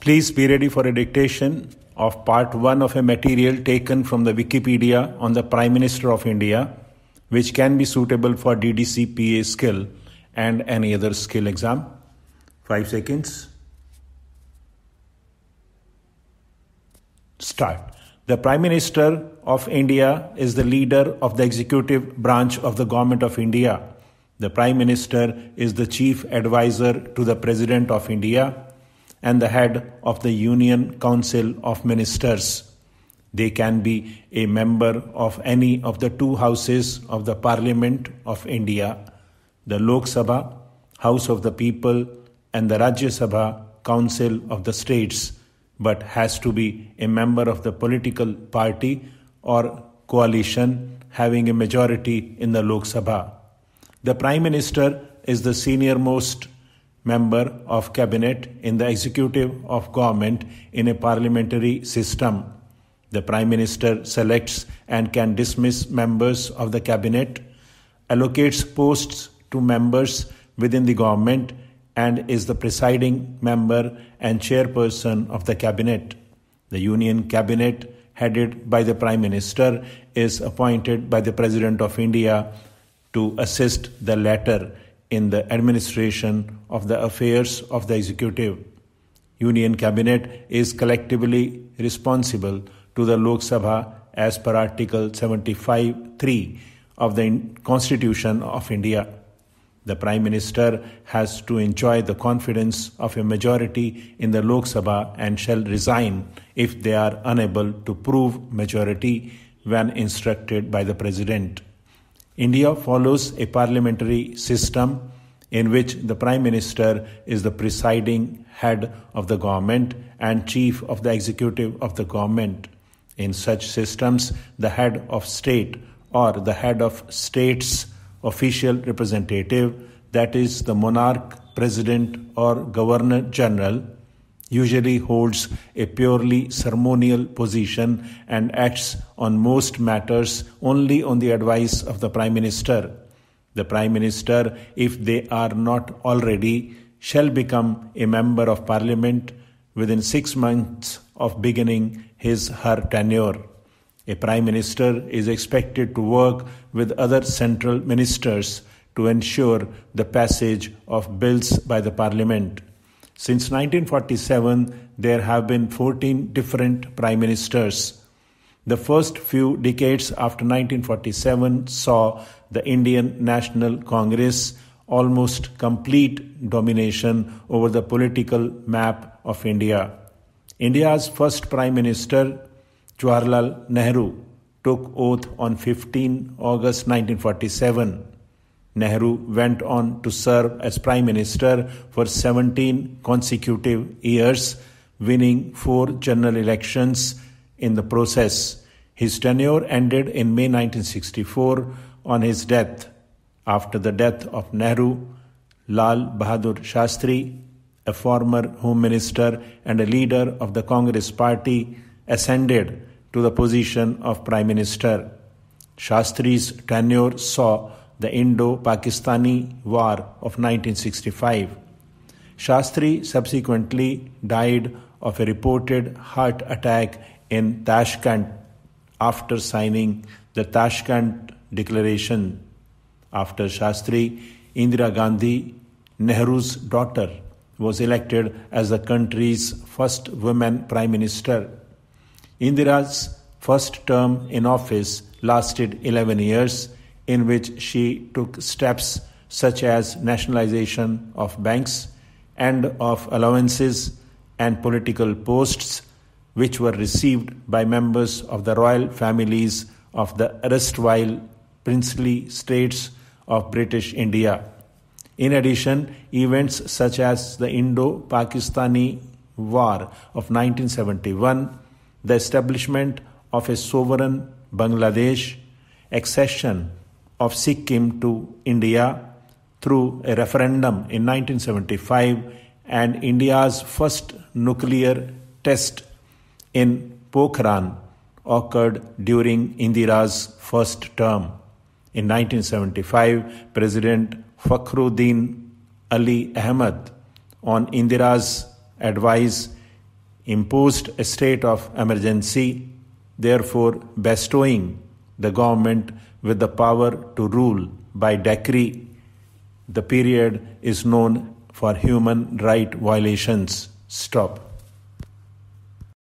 Please be ready for a dictation of part 1 of a material taken from the Wikipedia on the Prime Minister of India, which can be suitable for DDCPA skill and any other skill exam. 5 seconds. Start. The Prime Minister of India is the leader of the executive branch of the Government of India. The Prime Minister is the chief advisor to the President of India and the head of the Union Council of Ministers. They can be a member of any of the two houses of the Parliament of India, the Lok Sabha, House of the People, and the Rajya Sabha, Council of the States, but has to be a member of the political party or coalition having a majority in the Lok Sabha. The Prime Minister is the senior most member of cabinet in the executive of government in a parliamentary system. The Prime Minister selects and can dismiss members of the cabinet, allocates posts to members within the government, and is the presiding member and chairperson of the cabinet. The Union Cabinet, headed by the Prime Minister, is appointed by the President of India to assist the latter in the administration of the affairs of the executive. Union Cabinet is collectively responsible to the Lok Sabha as per Article 75.3 of the Constitution of India. The Prime Minister has to enjoy the confidence of a majority in the Lok Sabha and shall resign if they are unable to prove majority when instructed by the President. India follows a parliamentary system in which the Prime Minister is the presiding head of the government and chief of the executive of the government. In such systems, the head of state or the head of state's official representative, that is, the monarch, president, or governor general, usually holds a purely ceremonial position and acts on most matters only on the advice of the Prime Minister. The Prime Minister, if they are not already, shall become a member of Parliament within six months of beginning his her tenure. A Prime Minister is expected to work with other central ministers to ensure the passage of bills by the Parliament. Since 1947, there have been 14 different prime ministers. The first few decades after 1947 saw the Indian National Congress almost complete domination over the political map of India. India's first Prime Minister, Jawaharlal Nehru, took oath on 15 August 1947. Nehru went on to serve as Prime Minister for 17 consecutive years, winning four general elections in the process. His tenure ended in May 1964 on his death. After the death of Nehru, Lal Bahadur Shastri, a former Home Minister and a leader of the Congress Party, ascended to the position of Prime Minister. Shastri's tenure saw the Indo Pakistani War of 1965. Shastri subsequently died of a reported heart attack in Tashkent after signing the Tashkent Declaration. After Shastri, Indira Gandhi, Nehru's daughter, was elected as the country's first woman prime minister. Indira's first term in office lasted 11 years in which she took steps such as nationalization of banks and of allowances and political posts which were received by members of the royal families of the erstwhile princely states of British India. In addition, events such as the Indo Pakistani War of 1971, the establishment of a sovereign Bangladesh, accession of Sikkim to India through a referendum in 1975 and India's first nuclear test in Pokhran occurred during Indira's first term. In 1975, President Fakhruddin Ali Ahmad, on Indira's advice, imposed a state of emergency, therefore bestowing the government with the power to rule by decree. The period is known for human right violations. Stop.